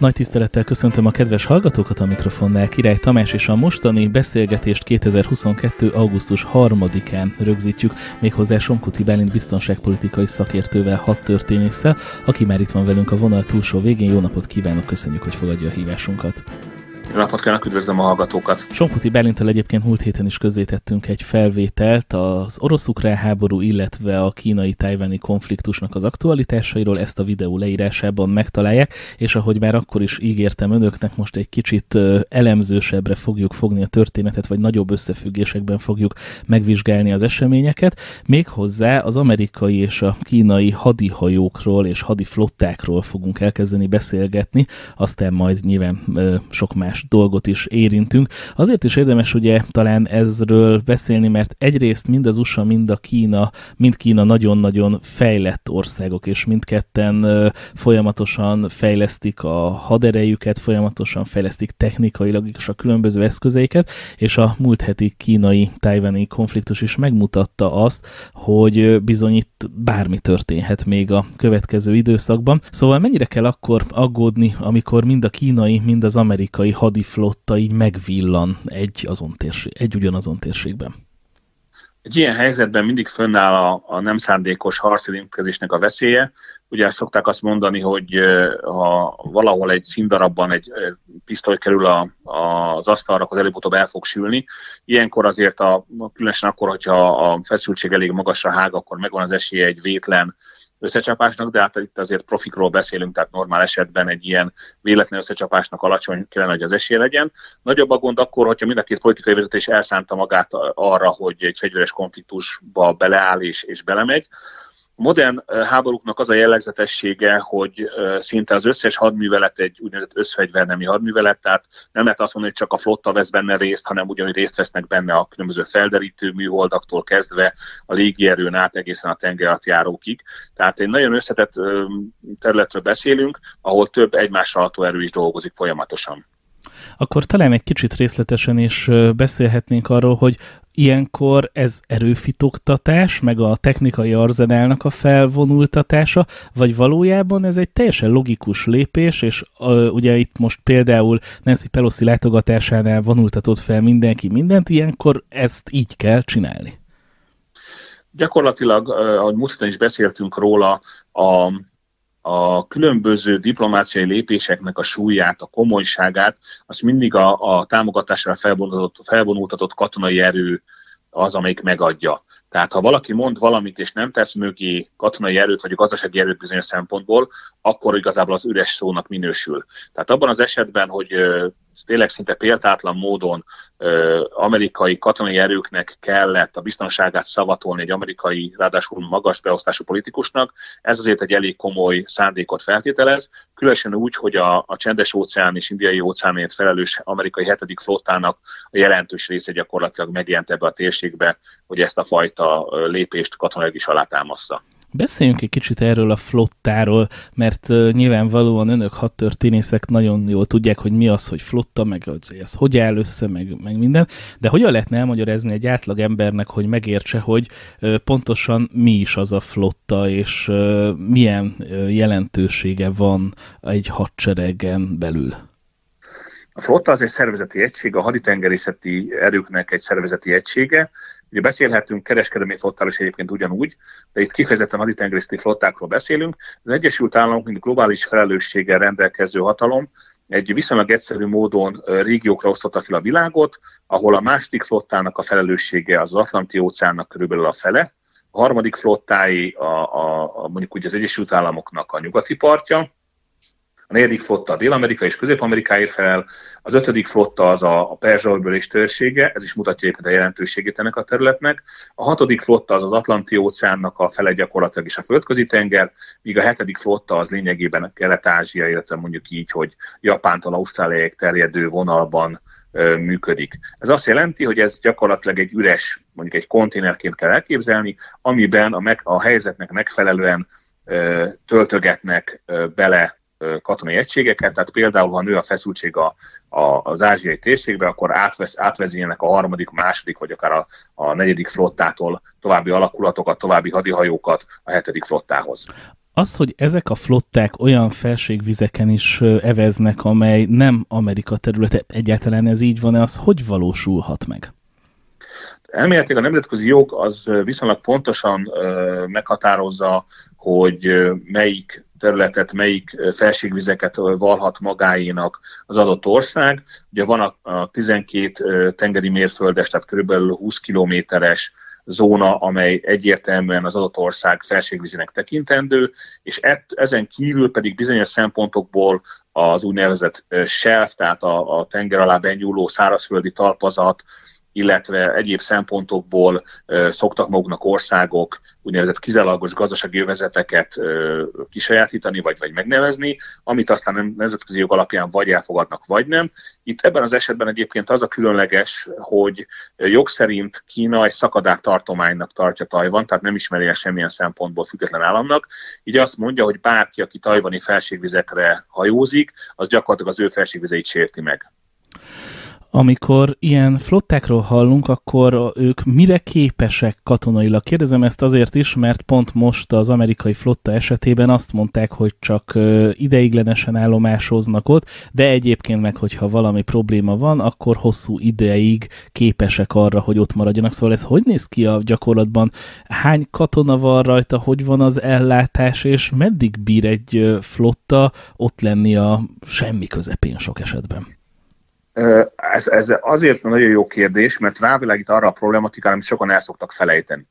Nagy tisztelettel köszöntöm a kedves hallgatókat a mikrofonnál, Király Tamás és a mostani beszélgetést 2022. augusztus 3-án rögzítjük, méghozzá Somkuti Bálint biztonságpolitikai szakértővel, hat történésszel, aki már itt van velünk a vonal túlsó végén. Jó napot kívánok, köszönjük, hogy fogadja a hívásunkat. Jó napot kívánok, üdvözlöm a hallgatókat! Somkuti Berlintel egyébként múlt héten is közzétettünk egy felvételt az orosz-ukrán háború, illetve a kínai-tájváni konfliktusnak az aktualitásairól. Ezt a videó leírásában megtalálják, és ahogy már akkor is ígértem önöknek, most egy kicsit elemzősebbre fogjuk fogni a történetet, vagy nagyobb összefüggésekben fogjuk megvizsgálni az eseményeket. Méghozzá az amerikai és a kínai hadihajókról és hadiflottákról fogunk elkezdeni beszélgetni, aztán majd nyilván sok más más dolgot is érintünk. Azért is érdemes ugye talán ezről beszélni, mert egyrészt mind az USA, mind a Kína, mind Kína nagyon-nagyon fejlett országok, és mindketten folyamatosan fejlesztik a haderejüket, folyamatosan fejlesztik technikailag is a különböző eszközeiket, és a múlt heti kínai-tájvani konfliktus is megmutatta azt, hogy bizony itt bármi történhet még a következő időszakban. Szóval mennyire kell akkor aggódni, amikor mind a kínai, mind az amerikai hadiflotta így megvillan egy, azon térség, egy ugyanazon térségben? Egy ilyen helyzetben mindig fönnáll a, a nem szándékos harci a veszélye. Ugye szokták azt mondani, hogy ha valahol egy színdarabban egy pisztoly kerül a, a, az asztalra, az előbb-utóbb el fog sülni. Ilyenkor azért, a, különösen akkor, hogyha a feszültség elég magasra hág, akkor megvan az esélye egy vétlen összecsapásnak, de hát itt azért profikról beszélünk, tehát normál esetben egy ilyen véletlen összecsapásnak alacsony kellene, hogy az esély legyen. Nagyobb a gond akkor, hogyha mind a két politikai vezetés elszánta magát arra, hogy egy fegyveres konfliktusba beleáll és, és belemegy, modern háborúknak az a jellegzetessége, hogy szinte az összes hadművelet egy úgynevezett összfegyvernemi hadművelet, tehát nem lehet azt mondani, hogy csak a flotta vesz benne részt, hanem ugyanúgy részt vesznek benne a különböző felderítő műholdaktól kezdve a légierőn át egészen a tengeralattjárókig. Tehát egy nagyon összetett területről beszélünk, ahol több egymásra ható erő is dolgozik folyamatosan. Akkor talán egy kicsit részletesen is beszélhetnénk arról, hogy ilyenkor ez erőfitoktatás, meg a technikai arzenálnak a felvonultatása, vagy valójában ez egy teljesen logikus lépés, és uh, ugye itt most például Nancy Pelosi látogatásánál vonultatott fel mindenki mindent, ilyenkor ezt így kell csinálni. Gyakorlatilag, ahogy múltkor is beszéltünk róla, a a különböző diplomáciai lépéseknek a súlyát, a komolyságát, azt mindig a, a támogatásra felvonultatott, katonai erő az, amelyik megadja. Tehát ha valaki mond valamit, és nem tesz mögé katonai erőt, vagy gazdasági erőt bizonyos szempontból, akkor igazából az üres szónak minősül. Tehát abban az esetben, hogy tényleg szinte példátlan módon amerikai katonai erőknek kellett a biztonságát szavatolni egy amerikai, ráadásul magas beosztású politikusnak, ez azért egy elég komoly szándékot feltételez, különösen úgy, hogy a, a csendes óceán és indiai óceánért felelős amerikai hetedik flottának a jelentős része gyakorlatilag megjelent ebbe a térségbe, hogy ezt a fajta lépést katonai is alátámaszza. Beszéljünk egy kicsit erről a flottáról, mert nyilvánvalóan önök hat történészek nagyon jól tudják, hogy mi az, hogy flotta, meg hogy ez hogy áll össze, meg, meg minden, de hogyan lehetne elmagyarázni egy átlag embernek, hogy megértse, hogy pontosan mi is az a flotta, és milyen jelentősége van egy hadseregen belül? A flotta az egy szervezeti egység, a haditengerészeti erőknek egy szervezeti egysége, Ugye beszélhetünk kereskedelmi flottáról is egyébként ugyanúgy, de itt kifejezetten haditengerészeti flottákról beszélünk. Az Egyesült Államok, mint globális felelősséggel rendelkező hatalom, egy viszonylag egyszerű módon régiókra osztotta fel a világot, ahol a második flottának a felelőssége az Atlanti óceánnak körülbelül a fele, a harmadik flottái a, a, a mondjuk úgy az Egyesült Államoknak a nyugati partja, a negyedik flotta a Dél-Amerika és Közép-Amerikáért felel, az ötödik flotta az a, a Perzsa és térsége, ez is mutatja éppen a jelentőségét ennek a területnek, a hatodik flotta az az Atlanti óceánnak a fele gyakorlatilag is a földközi tenger, míg a hetedik flotta az lényegében Kelet-Ázsia, illetve mondjuk így, hogy Japántól Ausztráliáig terjedő vonalban működik. Ez azt jelenti, hogy ez gyakorlatilag egy üres, mondjuk egy konténerként kell elképzelni, amiben a, meg, a helyzetnek megfelelően töltögetnek bele katonai egységeket, tehát például, ha nő a feszültség a, a, az ázsiai térségbe, akkor átvesz, átvezényenek a harmadik, második, vagy akár a, a negyedik flottától további alakulatokat, további hadihajókat a hetedik flottához. Az, hogy ezek a flották olyan felségvizeken is eveznek, amely nem Amerika területe, egyáltalán ez így van-e, az hogy valósulhat meg? Elméletileg a nemzetközi jog az viszonylag pontosan meghatározza, hogy melyik területet, melyik felségvizeket valhat magáénak az adott ország. Ugye van a, a 12 tengeri mérföldes, tehát körülbelül 20 kilométeres zóna, amely egyértelműen az adott ország felségvízinek tekintendő, és et, ezen kívül pedig bizonyos szempontokból az úgynevezett shelf, tehát a, a tenger alá benyúló szárazföldi talpazat, illetve egyéb szempontokból szoktak maguknak országok úgynevezett kizárólagos gazdasági övezeteket kisajátítani, vagy, vagy megnevezni, amit aztán nem, nemzetközi jog alapján vagy elfogadnak, vagy nem. Itt ebben az esetben egyébként az a különleges, hogy jog szerint Kína egy szakadák tartománynak tartja Tajvan, tehát nem ismeri el semmilyen szempontból független államnak. Így azt mondja, hogy bárki, aki tajvani felségvizekre hajózik, az gyakorlatilag az ő felségvizeit sérti meg. Amikor ilyen flottákról hallunk, akkor ők mire képesek katonailag? Kérdezem ezt azért is, mert pont most az amerikai flotta esetében azt mondták, hogy csak ideiglenesen állomásoznak ott, de egyébként meg, hogyha valami probléma van, akkor hosszú ideig képesek arra, hogy ott maradjanak. Szóval ez hogy néz ki a gyakorlatban? Hány katona van rajta, hogy van az ellátás, és meddig bír egy flotta ott lenni a semmi közepén sok esetben? Ez, ez azért nagyon jó kérdés, mert rávilágít arra a problematikára, amit sokan el szoktak felejteni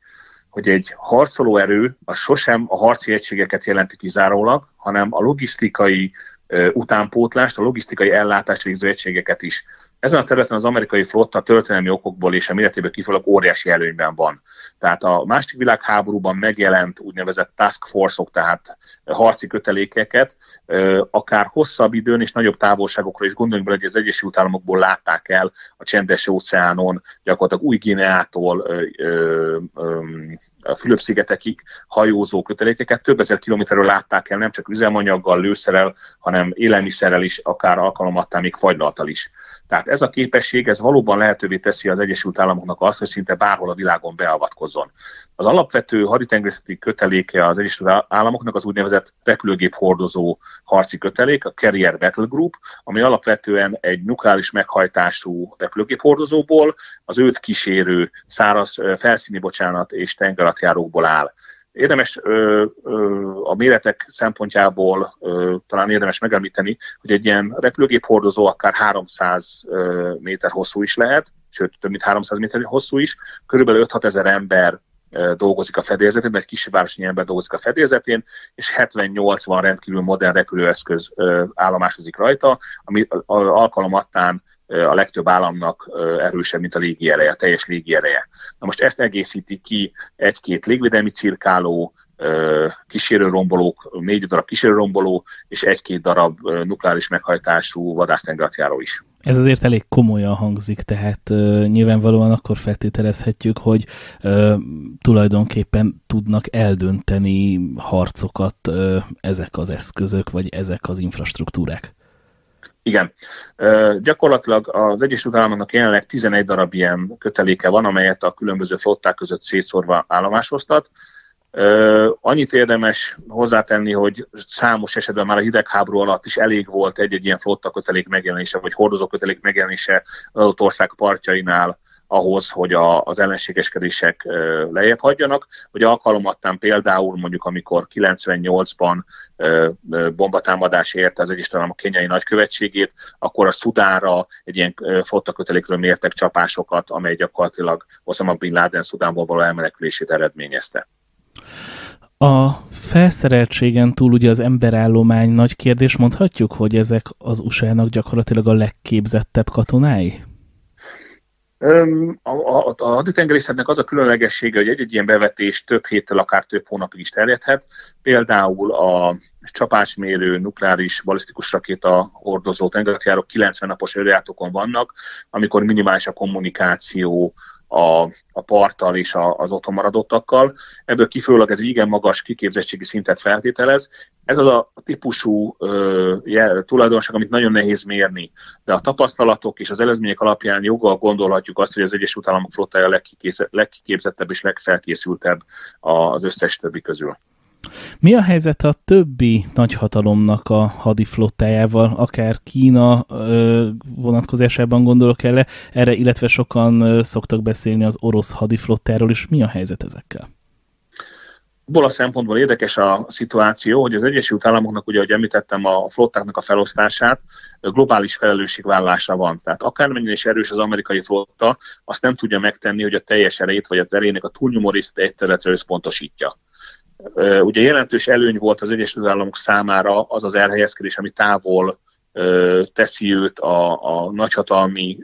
hogy egy harcoló erő az sosem a harci egységeket jelenti kizárólag, hanem a logisztikai utánpótlást, a logisztikai ellátást végző egységeket is. Ezen a területen az amerikai flotta történelmi okokból és a méretéből kifolyólag óriási előnyben van. Tehát a második világháborúban megjelent úgynevezett task force-ok, tehát harci kötelékeket, akár hosszabb időn és nagyobb távolságokra is gondoljunk bele, hogy az Egyesült Államokból látták el a csendes óceánon, gyakorlatilag új Gineától a Fülöp-szigetekig hajózó kötelékeket, több ezer kilométerről látták el nem csak üzemanyaggal, lőszerrel, hanem élelmiszerrel is, akár alkalomattán még fagylaltal is. Tehát ez a képesség, ez valóban lehetővé teszi az Egyesült Államoknak azt, hogy szinte bárhol a világon beavatkozzon. Az alapvető haditengerészeti köteléke az Egyesült Államoknak az úgynevezett repülőgép hordozó harci kötelék, a Carrier Battle Group, ami alapvetően egy nukleáris meghajtású repülőgép hordozóból, az őt kísérő száraz felszíni bocsánat és tengeralattjárókból áll. Érdemes ö, ö, a méretek szempontjából ö, talán érdemes megemlíteni, hogy egy ilyen repülőgép hordozó akár 300 ö, méter hosszú is lehet, sőt több mint 300 méter hosszú is, körülbelül 5-6 ezer ember dolgozik a fedélzetén, egy kisebb városi ember dolgozik a fedélzetén, és 70-80 rendkívül modern repülőeszköz állomásozik rajta, ami alkalomattán a legtöbb államnak erősebb, mint a légiereje, a teljes légiereje. Na most ezt egészíti ki egy-két légvédelmi cirkáló, kísérőrombolók, négy darab kísérőromboló, és egy-két darab nukleáris meghajtású vadásztengeratjáró is. Ez azért elég komolyan hangzik, tehát uh, nyilvánvalóan akkor feltételezhetjük, hogy uh, tulajdonképpen tudnak eldönteni harcokat uh, ezek az eszközök, vagy ezek az infrastruktúrák. Igen. Gyakorlatilag az Egyesült Államoknak jelenleg 11 darab ilyen köteléke van, amelyet a különböző flották között szétszórva állomásoztat. Uh, annyit érdemes hozzátenni, hogy számos esetben már a hidegháború alatt is elég volt egy-egy ilyen flotta kötelék megjelenése, vagy hordozókötelék megjelenése az adott ország partjainál ahhoz, hogy a, az ellenségeskedések lejjebb hagyjanak, hogy alkalomattán például mondjuk, amikor 98-ban bombatámadás érte az Egyesült Államok kenyai nagykövetségét, akkor a Szudánra egy ilyen flottakötelékről mértek csapásokat, amely gyakorlatilag Osama Bin Laden Szudánból való elmenekülését eredményezte. A felszereltségen túl ugye az emberállomány nagy kérdés, mondhatjuk, hogy ezek az USA-nak gyakorlatilag a legképzettebb katonái? A, haditengerészetnek az a különlegessége, hogy egy-egy ilyen bevetés több héttel, akár több hónapig is terjedhet. Például a csapásmérő nukleáris balisztikus rakéta hordozó tengeralattjárók 90 napos előjátokon vannak, amikor minimális a kommunikáció, a, a parttal és a, az otthon maradottakkal. Ebből kifolyólag ez egy igen magas kiképzettségi szintet feltételez. Ez az a típusú ö, jel, tulajdonság, amit nagyon nehéz mérni, de a tapasztalatok és az előzmények alapján joggal gondolhatjuk azt, hogy az Egyesült Államok flottája legkiképzettebb és legfelkészültebb az összes többi közül. Mi a helyzet a többi nagyhatalomnak a hadiflottájával, akár Kína vonatkozásában gondolok erre, erre, illetve sokan szoktak beszélni az orosz hadiflottáról is. Mi a helyzet ezekkel? Abból a szempontból érdekes a szituáció, hogy az Egyesült Államoknak, ugye, ahogy említettem, a flottáknak a felosztását globális felelősségvállásra van. Tehát akármennyire is erős az amerikai flotta, azt nem tudja megtenni, hogy a teljes erejét vagy az erejének a túlnyomó részét egy területre összpontosítja. Ugye jelentős előny volt az Egyesült Államok számára az az elhelyezkedés, ami távol teszi őt a, a nagyhatalmi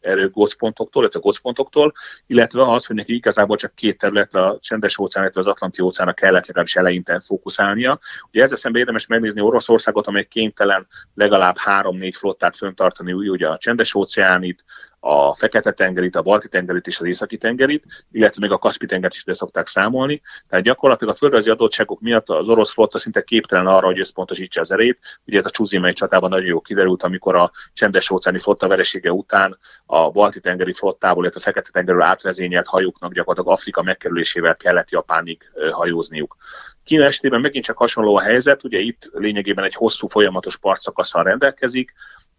erő gócpontoktól, illetve gócpontoktól, illetve az, hogy neki igazából csak két területre, a csendes óceán, illetve az Atlanti óceánra kellett legalábbis eleinte fókuszálnia. Ugye ezzel szemben érdemes megnézni Oroszországot, amely kénytelen legalább három-négy flottát föntartani, ugye a csendes óceánit, a Fekete-tengerit, a Balti-tengerit és az Északi-tengerit, illetve még a Kaspi-tengert is ide szokták számolni. Tehát gyakorlatilag a földrajzi adottságok miatt az orosz flotta szinte képtelen arra, hogy összpontosítsa az erét. Ugye ez a Csúzimai csatában nagyon jó kiderült, amikor a csendes óceáni flotta veresége után a Balti-tengeri flottából, illetve a Fekete-tengerről átvezényelt hajóknak gyakorlatilag Afrika megkerülésével kellett Japánig hajózniuk. Kína esetében megint csak hasonló a helyzet, ugye itt lényegében egy hosszú folyamatos partszakaszsal rendelkezik,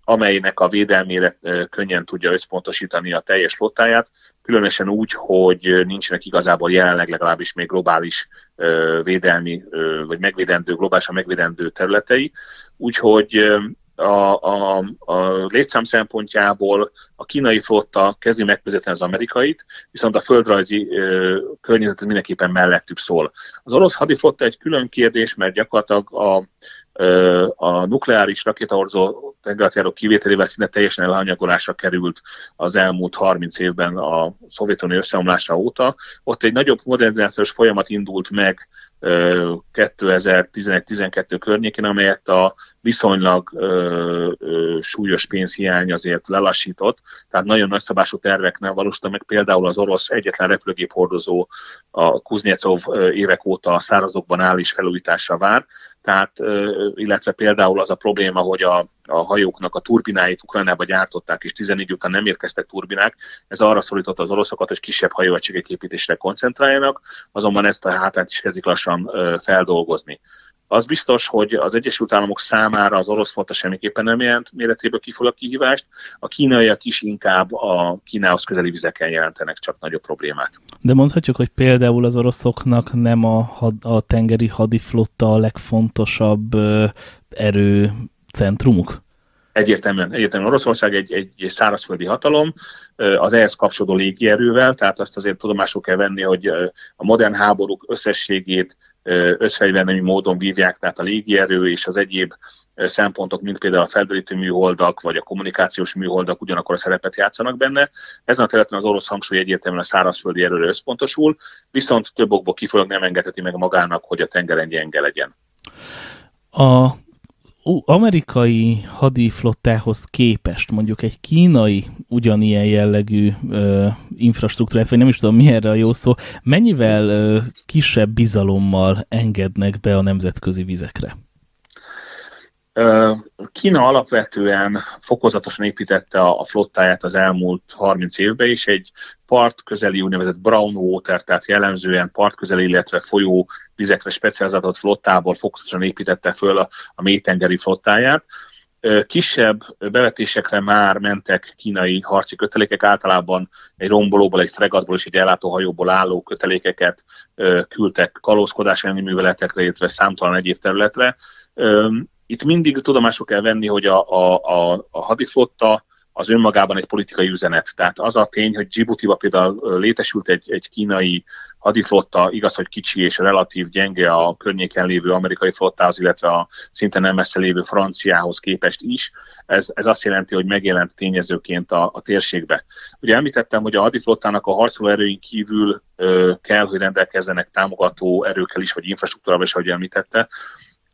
amelynek a védelmére könnyen tudja összpontosítani a teljes flottáját, különösen úgy, hogy nincsenek igazából jelenleg legalábbis még globális védelmi, vagy megvédendő, globálisan megvédendő területei. Úgyhogy a, a, a létszám szempontjából a kínai flotta kezdi megközelíteni az amerikait, viszont a földrajzi ö, környezet mindenképpen mellettük szól. Az orosz hadiflotta egy külön kérdés, mert gyakorlatilag a, a nukleáris rakétahorzó tengerátjáró kivételével szinte teljesen elhanyagolásra került az elmúlt 30 évben a Szovjetunió összeomlása óta. Ott egy nagyobb modernizációs folyamat indult meg 2011-12 környékén, amelyet a viszonylag súlyos pénzhiány azért lelassított, tehát nagyon nagyszabású terveknél valósulta meg például az orosz egyetlen repülőgép hordozó a Kuznyecov évek óta szárazokban áll és felújításra vár, tehát, illetve például az a probléma, hogy a, a hajóknak a turbináit Ukrajnába gyártották, és 14 után nem érkeztek turbinák, ez arra szólította az oroszokat, hogy kisebb hajóegységek építésre koncentráljanak, azonban ezt a hátát is kezdik lassan feldolgozni. Az biztos, hogy az Egyesült Államok számára az orosz flotta semmiképpen nem jelent méretéből kifogó kihívást, a kínaiak is inkább a Kínához közeli vizeken jelentenek csak nagyobb problémát. De mondhatjuk, hogy például az oroszoknak nem a, had, a tengeri hadiflotta a legfontosabb ö, erőcentrumuk? Egyértelműen, egyértelműen Oroszország egy, egy szárazföldi hatalom, az ehhez kapcsolódó légierővel, tehát azt azért tudomásul kell venni, hogy a modern háborúk összességét összfegyvernemi módon vívják, tehát a légierő és az egyéb szempontok, mint például a felderítő műholdak, vagy a kommunikációs műholdak ugyanakkor a szerepet játszanak benne. Ezen a területen az orosz hangsúly egyértelműen a szárazföldi erőre összpontosul, viszont több okból kifolyólag nem engedheti meg magának, hogy a tengeren gyenge legyen. A amerikai hadiflottához képest mondjuk egy kínai ugyanilyen jellegű ö, infrastruktúrát, vagy nem is tudom mi erre a jó szó, mennyivel ö, kisebb bizalommal engednek be a nemzetközi vizekre? Kína alapvetően fokozatosan építette a flottáját az elmúlt 30 évben, és egy partközeli úgynevezett brown water, tehát jellemzően partközeli, illetve folyó vizekre specializált flottából fokozatosan építette föl a, a mélytengeri flottáját. Kisebb bevetésekre már mentek kínai harci kötelékek, általában egy rombolóból, egy fregatból és egy ellátóhajóból álló kötelékeket küldtek kalózkodás műveletekre, illetve számtalan egyéb területre itt mindig tudomásul kell venni, hogy a, a, a, a hadiflotta az önmagában egy politikai üzenet. Tehát az a tény, hogy Djibouti-ba például létesült egy, egy kínai hadiflotta, igaz, hogy kicsi és relatív gyenge a környéken lévő amerikai flottához, illetve a szinte nem messze lévő franciához képest is. Ez, ez azt jelenti, hogy megjelent tényezőként a, a térségbe. Ugye említettem, hogy a hadiflottának a harcoló erőink kívül ö, kell, hogy rendelkezzenek támogató erőkkel is, vagy infrastruktúrával is, ahogy említette.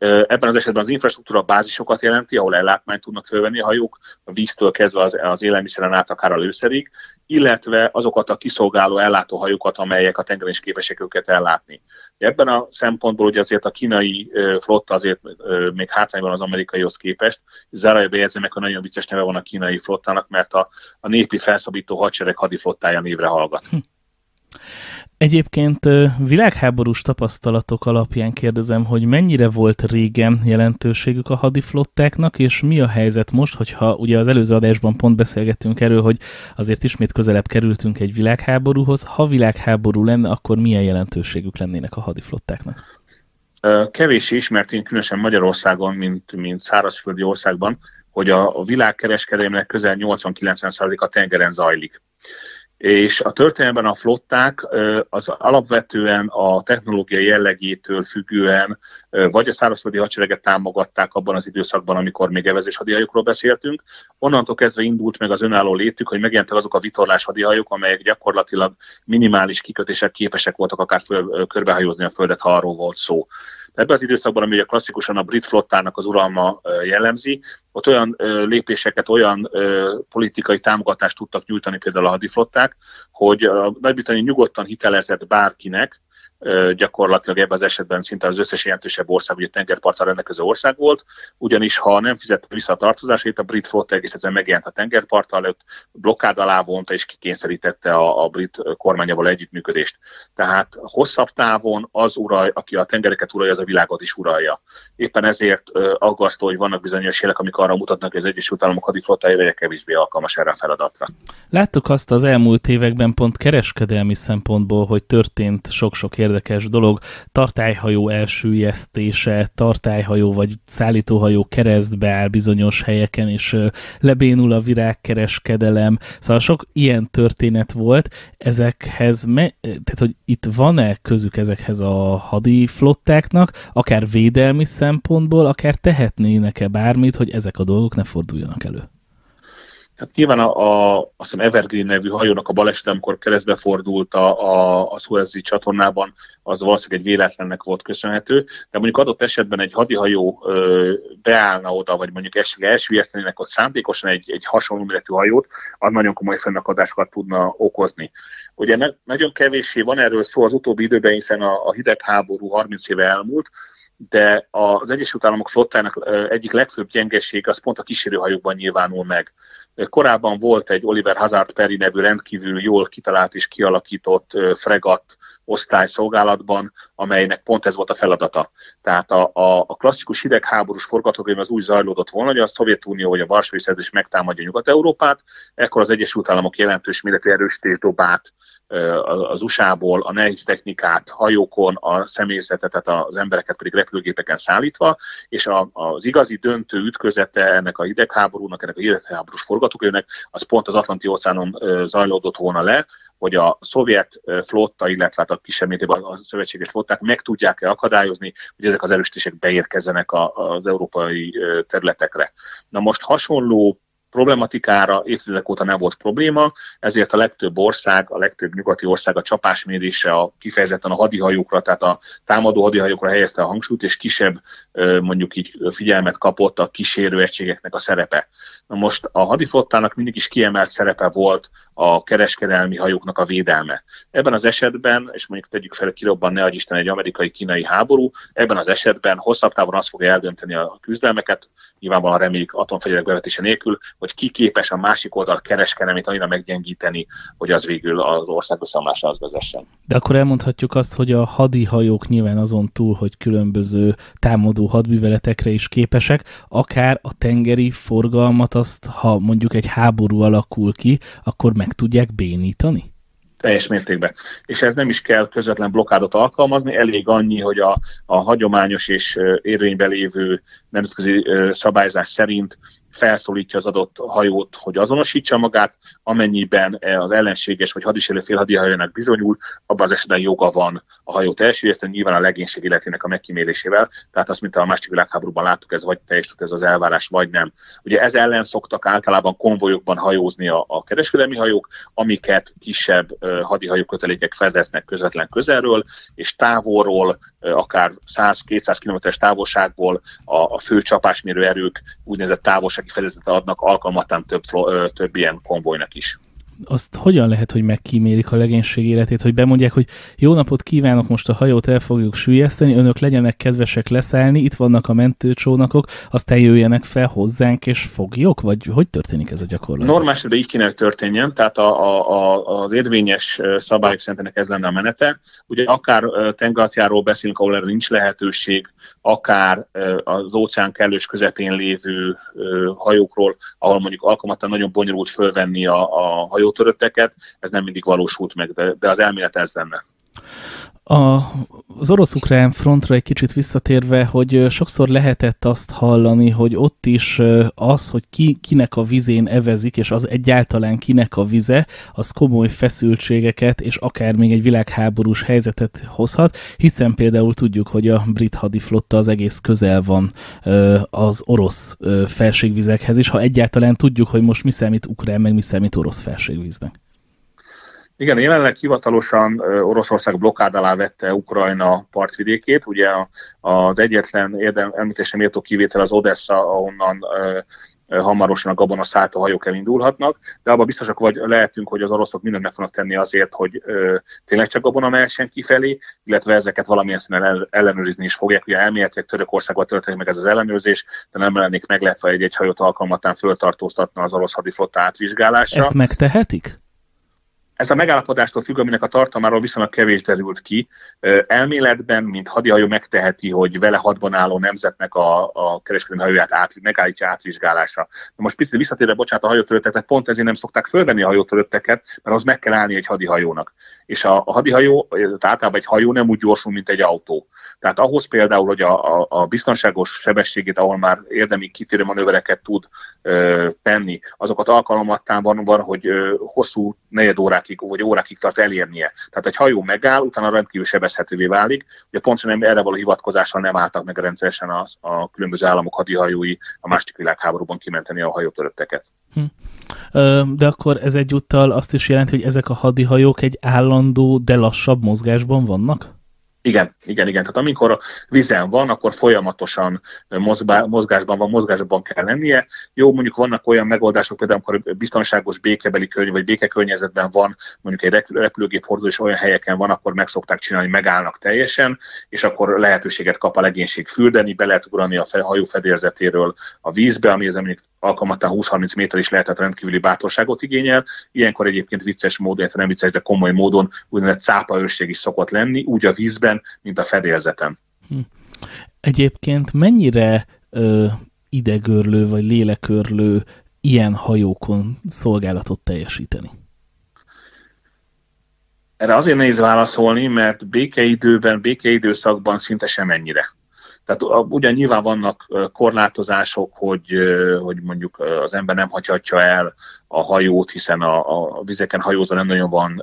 Ebben az esetben az infrastruktúra bázisokat jelenti, ahol ellátmányt tudnak fölvenni a hajók, a víztől kezdve az, az élelmiszeren át akár a lőszerig, illetve azokat a kiszolgáló ellátóhajókat, amelyek a tengeren is képesek őket ellátni. Ebben a szempontból ugye azért a kínai flotta azért még hátrányban az amerikaihoz képest. Zárója bejegyzem hogy nagyon vicces neve van a kínai flottának, mert a, a népi felszabító hadsereg hadiflottája névre hallgat. Hm. Egyébként világháborús tapasztalatok alapján kérdezem, hogy mennyire volt régen jelentőségük a hadiflottáknak, és mi a helyzet most, hogyha ugye az előző adásban pont beszélgettünk erről, hogy azért ismét közelebb kerültünk egy világháborúhoz. Ha világháború lenne, akkor milyen jelentőségük lennének a hadiflottáknak? Kevés ismert, én különösen Magyarországon, mint, mint szárazföldi országban, hogy a, a világkereskedelemnek közel 80-90%-a tengeren zajlik és a történelemben a flották az alapvetően a technológiai jellegétől függően vagy a szárazföldi hadsereget támogatták abban az időszakban, amikor még evezés hadihajókról beszéltünk. Onnantól kezdve indult meg az önálló létük, hogy megjelentek azok a vitorlás hadihajók, amelyek gyakorlatilag minimális kikötések képesek voltak akár föl, körbehajózni a földet, ha arról volt szó. Ebben az időszakban, ami klasszikusan a brit flottának az uralma jellemzi, ott olyan lépéseket, olyan politikai támogatást tudtak nyújtani például a hadiflották, hogy a Nagy-Britannia nyugodtan hitelezett bárkinek, gyakorlatilag ebben az esetben szinte az összes jelentősebb ország, ugye tengerparttal rendelkező ország volt, ugyanis ha nem fizette vissza a tartozásait, a brit flotta egész megjelent a tengerpart előtt, blokkád alá vonta és kikényszerítette a, a brit kormányával együttműködést. Tehát hosszabb távon az uraj, aki a tengereket uralja, az a világot is uralja. Éppen ezért aggasztó, hogy vannak bizonyos jelek, amik arra mutatnak, hogy az Egyesült Államok hadiflottája egyre kevésbé alkalmas erre a feladatra. Láttuk azt az elmúlt években pont kereskedelmi szempontból, hogy történt sok-sok érdekes dolog, tartályhajó elsüllyesztése, tartályhajó vagy szállítóhajó keresztbe áll bizonyos helyeken, és lebénul a virágkereskedelem. Szóval sok ilyen történet volt. Ezekhez, me- tehát hogy itt van-e közük ezekhez a hadiflottáknak, akár védelmi szempontból, akár tehetnének-e bármit, hogy ezek a dolgok ne forduljanak elő? Hát nyilván a, a azt hiszem Evergreen nevű hajónak a baleset, amikor keresztbe fordult a, a, a Suezi csatornában, az valószínűleg egy véletlennek volt köszönhető, de mondjuk adott esetben egy hadihajó ö, beállna oda, vagy mondjuk esetleg elsüllyesztenének ott szándékosan egy, egy hasonló méretű hajót, az nagyon komoly fennakadásokat tudna okozni. Ugye ne, nagyon kevéssé van erről szó az utóbbi időben, hiszen a, a hidegháború 30 éve elmúlt, de az Egyesült Államok flottának egyik legfőbb gyengeség az pont a kísérőhajókban nyilvánul meg. Korábban volt egy Oliver Hazard Perry nevű rendkívül jól kitalált és kialakított fregat osztály szolgálatban, amelynek pont ez volt a feladata. Tehát a, a, a klasszikus hidegháborús forgatókönyv az úgy zajlódott volna, hogy a Szovjetunió vagy a Varsói Szerződés megtámadja Nyugat-Európát, ekkor az Egyesült Államok jelentős méretű erősítés dobát az USA-ból a nehéz technikát hajókon, a személyzetet, tehát az embereket pedig repülőgépeken szállítva, és a, az igazi döntő ütközete ennek a hidegháborúnak, ennek a hidegháborús forgatókönyvnek, az pont az Atlanti-óceánon zajlódott volna le, hogy a szovjet flotta, illetve hát a kisebb mértékben a szövetséges flották meg tudják-e akadályozni, hogy ezek az erősítések beérkezzenek az európai területekre. Na most hasonló problematikára évtizedek óta nem volt probléma, ezért a legtöbb ország, a legtöbb nyugati ország a csapásmérése a, kifejezetten a hadihajókra, tehát a támadó hadihajókra helyezte a hangsúlyt, és kisebb mondjuk így figyelmet kapott a kísérő egységeknek a szerepe. Na most a hadiflottának mindig is kiemelt szerepe volt a kereskedelmi hajóknak a védelme. Ebben az esetben, és mondjuk tegyük fel, kirobban ne Isten egy amerikai-kínai háború, ebben az esetben hosszabb távon azt fogja eldönteni a küzdelmeket, nyilvánvalóan remélik atomfegyverek bevetése nélkül, hogy ki képes a másik oldal kereskedelmét annyira meggyengíteni, hogy az végül az ország összeomlásához vezessen. De akkor elmondhatjuk azt, hogy a hadihajók nyilván azon túl, hogy különböző támadó hadműveletekre is képesek, akár a tengeri forgalmat azt, ha mondjuk egy háború alakul ki, akkor meg tudják bénítani? teljes mértékben. És ez nem is kell közvetlen blokkádot alkalmazni, elég annyi, hogy a, a hagyományos és érvényben lévő nemzetközi szabályzás szerint felszólítja az adott hajót, hogy azonosítsa magát, amennyiben az ellenséges vagy hadisérő félhadihajónak bizonyul, abban az esetben joga van a hajót elsüllyeszteni, nyilván a legénység életének a megkímélésével, tehát azt, mint a második világháborúban láttuk, ez vagy teljesült ez az elvárás, vagy nem. Ugye ez ellen szoktak általában konvojokban hajózni a, a kereskedelmi hajók, amiket kisebb uh, hadihajók kötelékek fedeznek közvetlen közelről, és távolról, uh, akár 100-200 km-es távolságból a, a fő csapásmérő erők úgynevezett távolság biztonsági fedezete adnak alkalmatán több, több ilyen konvojnak is. Azt hogyan lehet, hogy megkímélik a legénység életét, hogy bemondják, hogy jó napot kívánok, most a hajót el fogjuk sülyezteni, önök legyenek kedvesek leszállni, itt vannak a mentőcsónakok, aztán jöjjenek fel hozzánk és fogjuk, vagy hogy történik ez a gyakorlat? Normális, de így kéne történjen, tehát a, a, a, az érvényes szabályok szerint ez lenne a menete. Ugye akár tengeralattjáról beszélünk, ahol erre nincs lehetőség, akár az óceán kellős közepén lévő hajókról, ahol mondjuk alkalmatlan nagyon bonyolult fölvenni a, a hajótörötteket, ez nem mindig valósult meg, de, de az elmélet ez lenne. A, az orosz-ukrán frontra egy kicsit visszatérve, hogy sokszor lehetett azt hallani, hogy ott is az, hogy ki, kinek a vizén evezik, és az egyáltalán kinek a vize, az komoly feszültségeket, és akár még egy világháborús helyzetet hozhat, hiszen például tudjuk, hogy a brit hadiflotta az egész közel van az orosz felségvizekhez is, ha egyáltalán tudjuk, hogy most mi számít ukrán, meg mi számít orosz felségvíznek. Igen, jelenleg hivatalosan Oroszország blokkád alá vette Ukrajna partvidékét. Ugye az egyetlen érdem, említésre méltó kivétel az Odessa, ahonnan hamarosan a gabona a hajók elindulhatnak, de abban biztosak vagy lehetünk, hogy az oroszok mindent meg fognak tenni azért, hogy ö, tényleg csak gabona mehessen kifelé, illetve ezeket valamilyen szinten ellenőrizni is fogják. Ugye elméletileg Törökországban történik meg ez az ellenőrzés, de nem lennék meglepve egy egy hajót alkalmatán föltartóztatna az orosz hadiflotta átvizsgálásra. Ezt megtehetik? Ez a megállapodástól függ, aminek a tartalmáról viszonylag kevés derült ki. Elméletben, mint hadihajó megteheti, hogy vele hadban álló nemzetnek a, a kereskedelmi hajóját át, megállítja átvizsgálásra. Na most picit visszatérve, bocsánat, a hajótöröttet, pont ezért nem szokták fölvenni a hajótörötteket, mert az meg kell állni egy hadihajónak. És a, a hadihajó, tehát általában egy hajó nem úgy gyorsul, mint egy autó. Tehát ahhoz például, hogy a, a, a biztonságos sebességét, ahol már érdemi kitérő manővereket tud ö, tenni, azokat alkalmattán van, van hogy ö, hosszú negyed órákig vagy órákig tart elérnie. Tehát egy hajó megáll, utána rendkívül sebezhetővé válik. Ugye pontosan erre való hivatkozással nem álltak meg rendszeresen a, a különböző államok hadihajói a második világháborúban kimenteni a hajótörötteket. Hm. De akkor ez egyúttal azt is jelenti, hogy ezek a hadihajók egy állandó, de lassabb mozgásban vannak? Igen, igen, igen. Tehát amikor a vizen van, akkor folyamatosan mozgásban van, mozgásban kell lennie. Jó, mondjuk vannak olyan megoldások, például amikor biztonságos békebeli körny, vagy békekörnyezetben van, mondjuk egy repülőgép hordó, és olyan helyeken van, akkor meg szokták csinálni, megállnak teljesen, és akkor lehetőséget kap a legénység fürdeni, be lehet ugrani a hajó fedélzetéről a vízbe, ami ez mondjuk alkalmatán 20-30 méter is lehetett rendkívüli bátorságot igényel. Ilyenkor egyébként vicces módon, nem vicces, de komoly módon úgynevezett cápaőrség is szokott lenni, úgy a vízben, mint a fedélzeten. Hm. Egyébként mennyire ö, idegörlő vagy lélekörlő ilyen hajókon szolgálatot teljesíteni? Erre azért nehéz válaszolni, mert békeidőben, békeidőszakban szinte sem ennyire. Tehát ugyan nyilván vannak korlátozások, hogy, hogy mondjuk az ember nem hagyhatja el a hajót, hiszen a, a vizeken hajózva nem nagyon van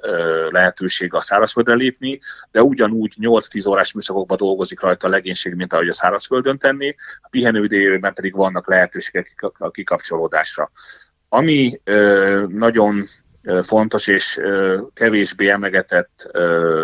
lehetőség a szárazföldre lépni, de ugyanúgy 8-10 órás műszakokban dolgozik rajta a legénység, mint ahogy a szárazföldön tenni, a pihenőidejében pedig vannak lehetőségek a kikapcsolódásra. Ami nagyon fontos és kevésbé emlegetett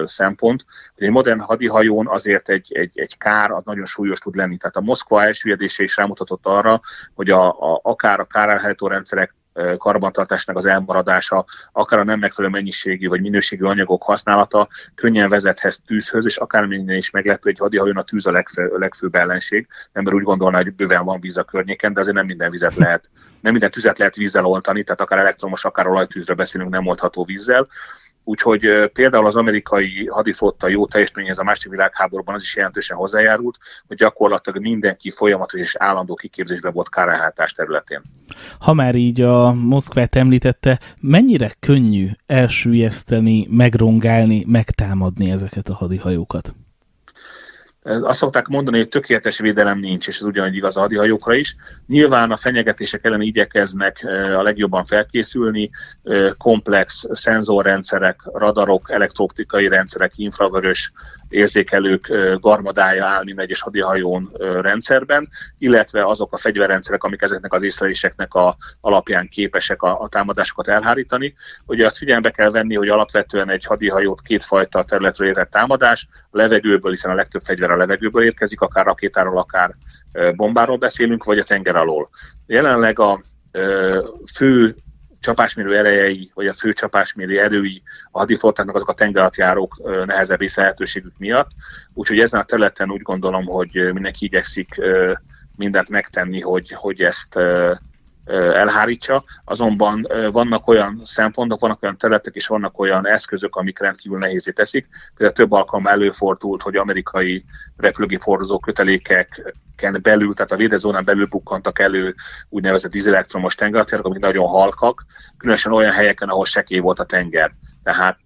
szempont, hogy egy modern hadihajón azért egy, egy, egy kár az nagyon súlyos tud lenni. Tehát a Moszkva elsüllyedése is rámutatott arra, hogy a, a, akár a kárelhelytó rendszerek karbantartásnak az elmaradása, akár a nem megfelelő mennyiségű vagy minőségű anyagok használata könnyen vezethez tűzhöz, és akár minden is meglepő, hogy hadihajón a tűz a legfő, a legfőbb ellenség. Ember úgy gondolná, hogy bőven van víz a környéken, de azért nem minden vizet lehet, nem minden tüzet lehet vízzel oltani, tehát akár elektromos, akár olajtűzre beszélünk nem oldható vízzel. Úgyhogy például az amerikai hadiflotta jó teljesítményhez a második világháborúban az is jelentősen hozzájárult, hogy gyakorlatilag mindenki folyamatos és állandó kiképzésben volt kárálhátás területén. Ha már így a Moszkvát említette, mennyire könnyű elsüllyeszteni, megrongálni, megtámadni ezeket a hadihajókat? Azt szokták mondani, hogy tökéletes védelem nincs, és ez ugyanúgy igaz a hadihajókra is. Nyilván a fenyegetések ellen igyekeznek a legjobban felkészülni, komplex szenzorrendszerek, radarok, elektroptikai rendszerek, infravörös érzékelők garmadája áll minden egyes hadihajón rendszerben, illetve azok a fegyverrendszerek, amik ezeknek az észleléseknek a alapján képesek a, a támadásokat elhárítani. Ugye azt figyelembe kell venni, hogy alapvetően egy hadihajót kétfajta területről érett támadás, a levegőből, hiszen a legtöbb fegyver a levegőből érkezik, akár rakétáról, akár bombáról beszélünk, vagy a tenger alól. Jelenleg a fő csapásmérő erejei, vagy a fő csapásmérő erői a hadiflottáknak azok a tengeralattjárók nehezebb lehetőségük miatt. Úgyhogy ezen a területen úgy gondolom, hogy mindenki igyekszik mindent megtenni, hogy, hogy ezt elhárítsa, azonban vannak olyan szempontok, vannak olyan területek és vannak olyan eszközök, amik rendkívül nehézé teszik. Például több alkalommal előfordult, hogy amerikai repülőgép hordozó kötelékeken belül, tehát a védezónán belül bukkantak elő úgynevezett dízelektromos tengeralattjárók, amik nagyon halkak, különösen olyan helyeken, ahol sekély volt a tenger. Tehát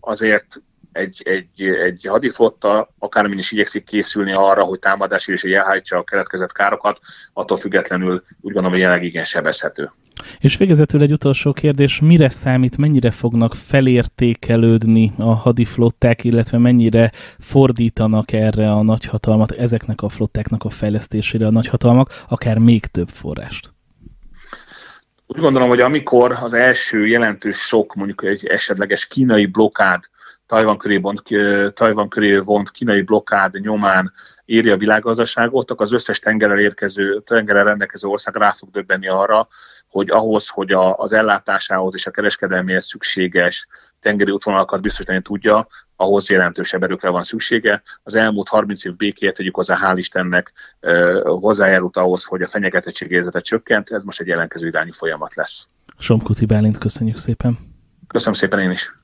azért egy, egy, egy hadiflotta akármin is igyekszik készülni arra, hogy támadás és elhárítsa a keletkezett károkat, attól függetlenül úgy gondolom, hogy jelenleg igen sebezhető. És végezetül egy utolsó kérdés, mire számít, mennyire fognak felértékelődni a hadiflották, illetve mennyire fordítanak erre a nagyhatalmat, ezeknek a flottáknak a fejlesztésére a nagyhatalmak, akár még több forrást? Úgy gondolom, hogy amikor az első jelentős sok, mondjuk egy esetleges kínai blokád Tajvan köré, vont, Tajvan köré vont kínai blokkád nyomán éri a világgazdaságot, akkor az összes tengerrel érkező, tengerrel rendelkező ország rá fog döbbenni arra, hogy ahhoz, hogy a, az ellátásához és a kereskedelméhez szükséges tengeri útvonalakat biztosítani tudja, ahhoz jelentősebb erőkre van szüksége. Az elmúlt 30 év békéjét tegyük hozzá, hál' Istennek hozzájárult ahhoz, hogy a fenyegetettségérzetet csökkent, ez most egy jelentkező irányú folyamat lesz. Somkuti Bálint, köszönjük szépen! Köszönöm szépen én is!